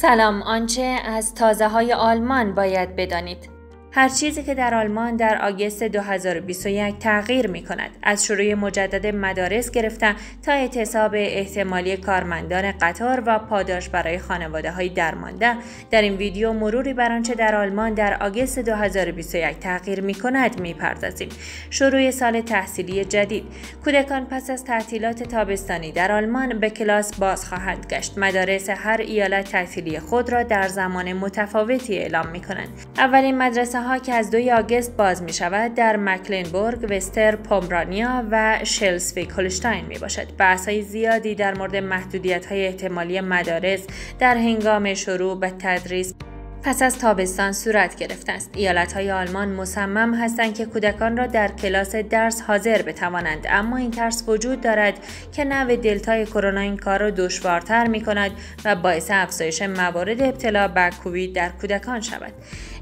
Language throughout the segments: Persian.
سلام. آنچه از تازه های آلمان باید بدانید. هر چیزی که در آلمان در آگست 2021 تغییر می کند از شروع مجدد مدارس گرفته تا اعتصاب احتمالی کارمندان قطار و پاداش برای خانواده های درمانده. در این ویدیو مروری بر آنچه در آلمان در آگست 2021 تغییر می کند می پردازیم. شروع سال تحصیلی جدید. کودکان پس از تعطیلات تابستانی در آلمان به کلاس باز خواهند گشت. مدارس هر ایالت تعطیلی خود را در زمان متفاوتی اعلام می کنند اولین مدرسه ها که از دوی آگست باز می شود در مکلنبورگ، وستر، پومرانیا و شلسویک هولشتاین می باشد. بحث های زیادی در مورد محدودیت های احتمالی مدارس در هنگام شروع به تدریس پس از تابستان صورت گرفته است. ایالت های آلمان مصمم هستند که کودکان را در کلاس درس حاضر بتوانند اما این ترس وجود دارد که نوع دلتای کرونا این کار را دشوارتر می کند و باعث افزایش موارد ابتلا به کووید در کودکان شود.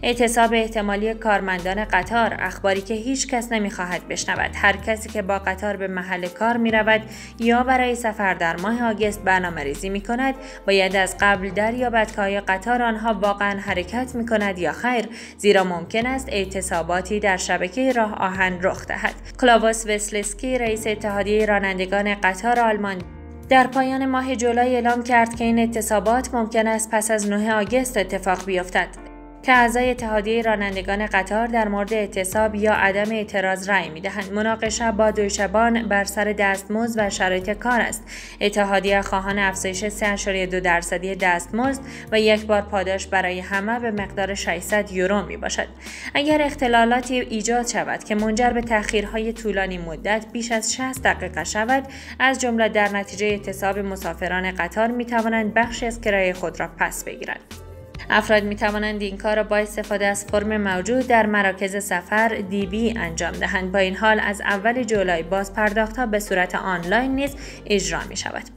اعتصاب احتمالی کارمندان قطار اخباری که هیچ کس نمی‌خواهد بشنود. هر کسی که با قطار به محل کار می رود یا برای سفر در ماه آگست برنامه ریزی می کند باید از قبل دریابد که آیا قطار آنها واقعا حرکت می کند یا خیر زیرا ممکن است اعتصاباتی در شبکه راه آهن رخ دهد. کلاوس وسلسکی رئیس اتحادیه رانندگان قطار آلمان در پایان ماه جولای اعلام کرد که این اعتصابات ممکن است پس از 9 آگست اتفاق بیفتد. که اعضای اتحادیه رانندگان قطار در مورد اعتصاب یا عدم اعتراض رأی می‌دهند. مناقشه با دویشبان بر سر دستمزد و شرایط کار است. اتحادیه خواهان افزایش 3.2 درصدی دستمزد و یک بار پاداش برای همه به مقدار 600 یورو می باشد اگر اختلالاتی ایجاد شود که منجر به تأخیرهای طولانی مدت بیش از 60 دقیقه شود از جمله در نتیجه اعتصاب مسافران قطار می توانند بخشی از کرایه خود را پس بگیرند. افراد می توانند این کار را با استفاده از فرم موجود در مراکز سفر دیبی انجام دهند. با این حال از اول جولای باز پرداختها به صورت آنلاین نیز اجرا می شود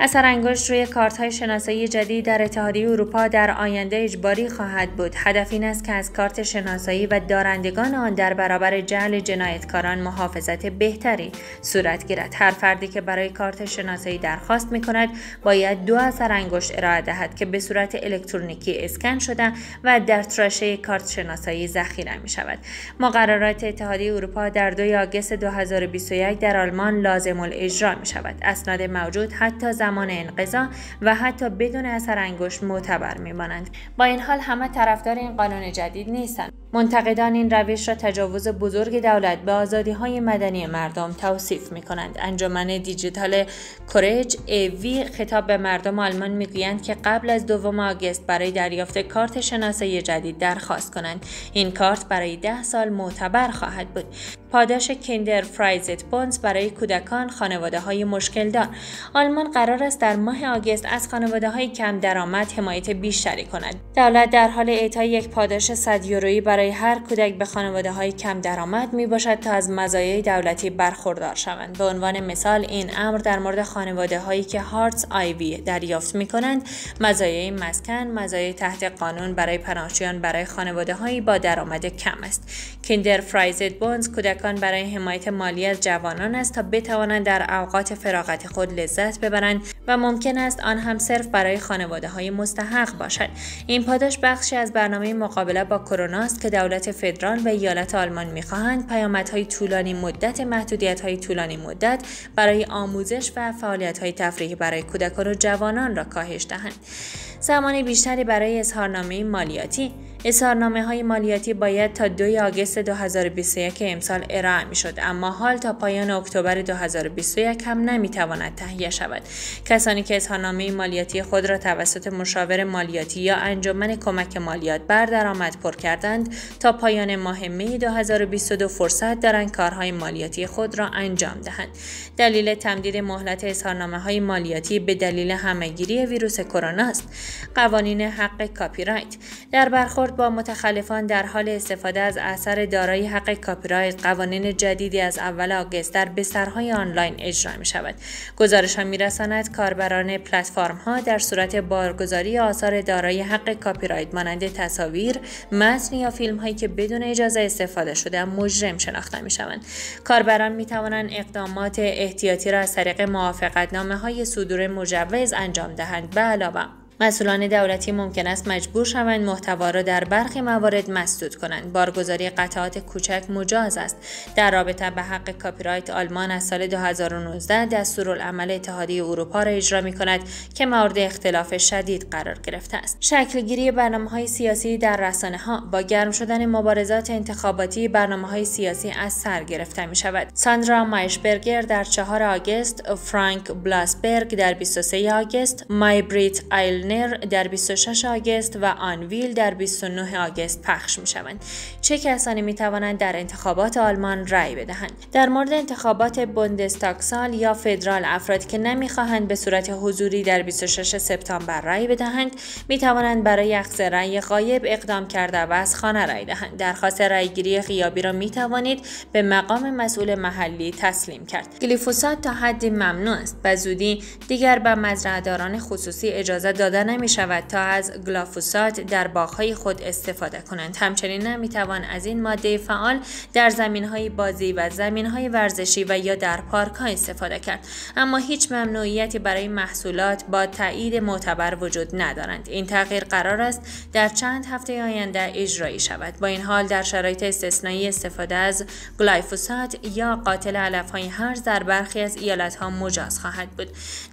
اثر انگشت روی کارت های شناسایی جدید در اتحادیه اروپا در آینده اجباری خواهد بود. هدف این است که از کارت شناسایی و دارندگان آن در برابر جعل جنایتکاران محافظت بهتری صورت گیرد. هر فردی که برای کارت شناسایی درخواست می کند باید دو اثر انگشت ارائه دهد که به صورت الکترونیکی اسکن شده و در تراشه کارت شناسایی ذخیره می شود. مقررات اتحادیه اروپا در 2 آگوست 2021 در آلمان لازم الاجرا می شود. اسناد موجود حتی زمان انقضا و حتی بدون اثر انگشت معتبر میمانند. با این حال همه طرفدار این قانون جدید نیستند. منتقدان این روش را تجاوز بزرگ دولت به آزادی های مدنی مردم توصیف می کنند. انجمن دیجیتال کورج وی خطاب به مردم آلمان می‌گویند که قبل از دوم آگست برای دریافت کارت شناسایی جدید درخواست کنند. این کارت برای ده سال معتبر خواهد بود. پاداش کندر فرایزت بونز برای کودکان خانواده های مشکل دار. آلمان قرار است در ماه آگست از خانواده های کم درآمد حمایت بیشتری کند. دولت در حال اعطای یک پاداش 100 یورویی هر کودک به خانواده های کم درآمد می باشد تا از مزایای دولتی برخوردار شوند. به عنوان مثال این امر در مورد خانواده هایی که هارتس آیوی دریافت می کنند مزایای مسکن، مزایای تحت قانون برای پناهجویان برای خانواده هایی با درآمد کم است. کندر فرایزت بونز کودکان برای حمایت مالی از جوانان است تا بتوانند در اوقات فراغت خود لذت ببرند و ممکن است آن هم صرف برای خانواده های مستحق باشد. این پاداش بخشی از برنامه مقابله با کرونا است که دولت فدرال و ایالت آلمان می‌خواهند پیامدهای طولانی مدت محدودیت طولانی مدت برای آموزش و فعالیت های تفریحی برای کودکان و جوانان را کاهش دهند. زمان بیشتری برای اظهارنامه مالیاتی اظهارنامه های مالیاتی باید تا 2 آگوست 2021 امسال ارائه می شد اما حال تا پایان اکتبر 2021 هم نمی تواند تهیه شود. کسانی که اظهارنامه مالیاتی خود را توسط مشاور مالیاتی یا انجمن کمک مالیات بر درآمد پر کردند تا پایان ماه می 2022 فرصت دارند کارهای مالیاتی خود را انجام دهند. دلیل تمدید مهلت اظهارنامه های مالیاتی به دلیل همهگیری ویروس کرونا است. قوانین حق کاپی رایت. در برخورد با متخلفان در حال استفاده از اثر دارای حق کاپیرایت قوانین جدیدی از اول آگست در بسترهای آنلاین اجرا می شود. گزارش ها می رساند کاربران پلتفرم ها در صورت بارگذاری آثار دارای حق کاپیرایت مانند تصاویر، متن یا فیلم هایی که بدون اجازه استفاده شده مجرم شناخته می شوند. کاربران می توانند اقدامات احتیاطی را از طریق موافقتنامه های صدور مجوز انجام دهند به علاوه مسئولان دولتی ممکن است مجبور شوند محتوا را در برخی موارد مسدود کنند. بارگذاری قطعات کوچک مجاز است. در رابطه با حق کاپی رایت آلمان از سال 2019 دستورالعمل اتحادیه اروپا را اجرا می کند که مورد اختلاف شدید قرار گرفته است. شکلگیری برنامه های سیاسی در رسانه ها با گرم شدن مبارزات انتخاباتی برنامه های سیاسی از سر گرفته می شود ساندرا مایشبرگر در 4 آگست فرانک بلاسبرگ در 23 آگست مایبریت آیلنر در 26 آگوست و آنویل در 29 آگست پخش می شوند. چه کسانی می توانند در انتخابات آلمان رأی بدهند؟ در مورد انتخابات بوندستاکسال یا فدرال افرادی که نمی‌خواهند به صورت حضوری در 26 سپتامبر رأی بدهند می توانند برای اخذ رأی غایب اقدام کرده و از خانه رأی دهند. درخواست رأیگیری غیابی را می توانید به مقام مسئول محلی تسلیم کرد. گلیفوسات تا حدی ممنوع است و زودی دیگر به مزرعهداران خصوصی اجازه داده نمی شود تا از گلافوسات در باغهای خود استفاده کنند. همچنین نمی توان از این ماده فعال در زمین های بازی و زمین های ورزشی و یا در پارک ها استفاده کرد. اما هیچ ممنوعیتی برای محصولات با تایید معتبر وجود ندارند. این تغییر قرار است در چند هفته آینده اجرایی شود. با این حال در شرایط استثنایی استفاده از گلایفوسات یا قاتل علف های هرز در برخی از ایالت ها مجاز خواهد بود.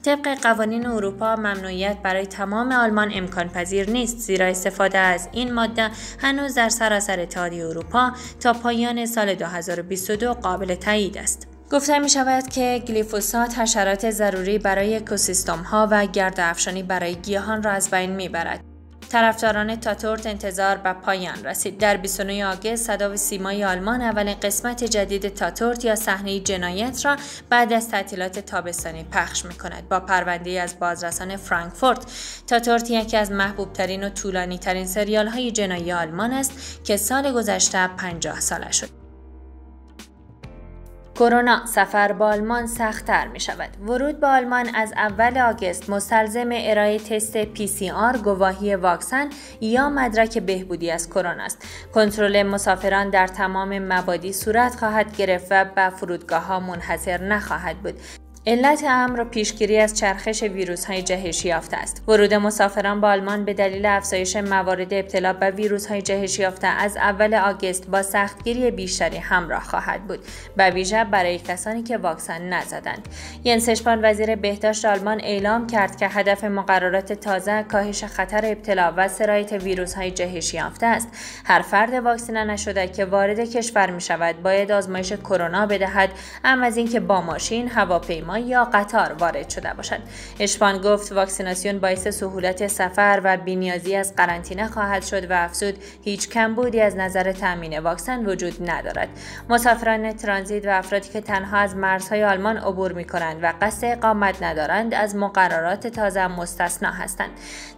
طبق قوانین اروپا ممنوعیت برای تمام آلمان امکان پذیر نیست زیرا استفاده از این ماده هنوز در سراسر اتحادیه اروپا تا پایان سال 2022 قابل تایید است. گفته می شود که گلیفوسات حشرات ضروری برای اکوسیستم ها و گرد افشانی برای گیاهان را از بین می برد. طرفداران تاتورت انتظار به پایان رسید. در 29 آگوست صدا و سیمای آلمان اولین قسمت جدید تاتورت یا صحنه جنایت را بعد از تعطیلات تابستانی پخش می کند با پرونده از بازرسان فرانکفورت تاتورت یکی از محبوب ترین و طولانی ترین سریال های جنایی آلمان است که سال گذشته 50 ساله شد. کرونا سفر به آلمان سختتر می شود. ورود به آلمان از اول آگست مستلزم ارائه تست PCR گواهی واکسن یا مدرک بهبودی از کرونا است. کنترل مسافران در تمام مبادی صورت خواهد گرفت و به فرودگاه ها منحصر نخواهد بود. علت امر پیشگیری از چرخش ویروس های جهشی یافته است. ورود مسافران به آلمان به دلیل افزایش موارد ابتلا به ویروس های جهشی یافته از اول آگست با سختگیری بیشتری همراه خواهد بود. به ویژه برای کسانی که واکسن نزدند. ینس اشپان وزیر بهداشت آلمان اعلام کرد که هدف مقررات تازه کاهش خطر ابتلا و سرایت ویروس های جهشی یافته است. هر فرد واکسینه نشده که وارد کشور می شود باید آزمایش کرونا بدهد ام از اینکه با ماشین، هواپیما یا قطار وارد شده باشد. اشپان گفت واکسیناسیون باعث سهولت سفر و بینیازی از قرنطینه خواهد شد و افزود هیچ کمبودی از نظر تامین واکسن وجود ندارد. مسافران ترانزیت و افرادی که تنها از مرزهای آلمان عبور می کنند و قصد اقامت ندارند از مقررات تازه مستثنا هستند.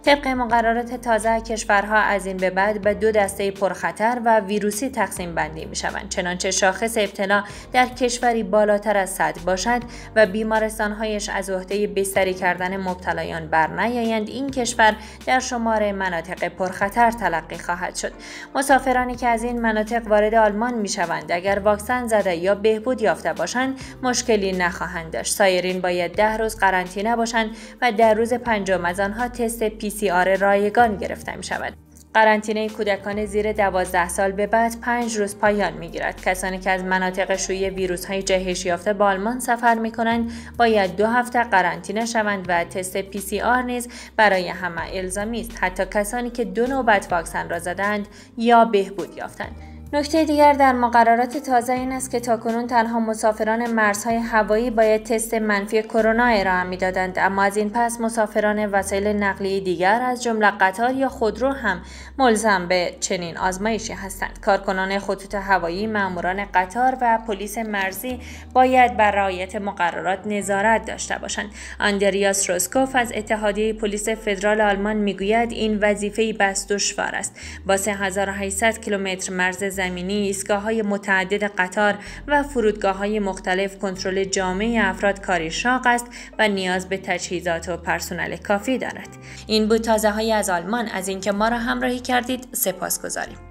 طبق مقررات تازه کشورها از این به بعد به دو دسته پرخطر و ویروسی تقسیم بندی می شوند چنانچه شاخص ابتلا در کشوری بالاتر از 100 باشد و بیمارستانهایش از عهده بستری کردن مبتلایان بر نیایند این کشور در شمار مناطق پرخطر تلقی خواهد شد. مسافرانی که از این مناطق وارد آلمان می شوند اگر واکسن زده یا بهبود یافته باشند مشکلی نخواهند داشت. سایرین باید ده روز قرنطینه باشند و در روز پنجم از آنها تست پی سی آر رایگان گرفته می شود قرنطینه کودکان زیر 12 سال به بعد پنج روز پایان می گیرد. کسانی که از مناطق شوی ویروس های جهش یافته به آلمان سفر می کنند باید دو هفته قرنطینه شوند و تست پی سی آر نیز برای همه الزامی است حتی کسانی که دو نوبت واکسن را زدند یا بهبود یافتند نکته دیگر در مقررات تازه این است که تاکنون تنها مسافران مرزهای هوایی باید تست منفی کرونا ارائه می‌دادند. اما از این پس مسافران وسایل نقلیه دیگر از جمله قطار یا خودرو هم ملزم به چنین آزمایشی هستند. کارکنان خطوط هوایی ماموران قطار و پلیس مرزی باید بر رعایت مقررات نظارت داشته باشند. آندریاس روسکوف از اتحادیه پلیس فدرال آلمان می‌گوید این وظیفه بس دشوار است. با 3800 کیلومتر مرز زمینی ایستگاه های متعدد قطار و فرودگاه های مختلف کنترل جامعه افراد کاری شاق است و نیاز به تجهیزات و پرسنل کافی دارد. این بود تازه های از آلمان. از اینکه ما را همراهی کردید سپاس گذاریم